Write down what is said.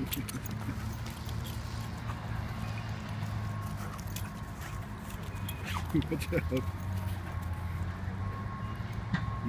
Watch out.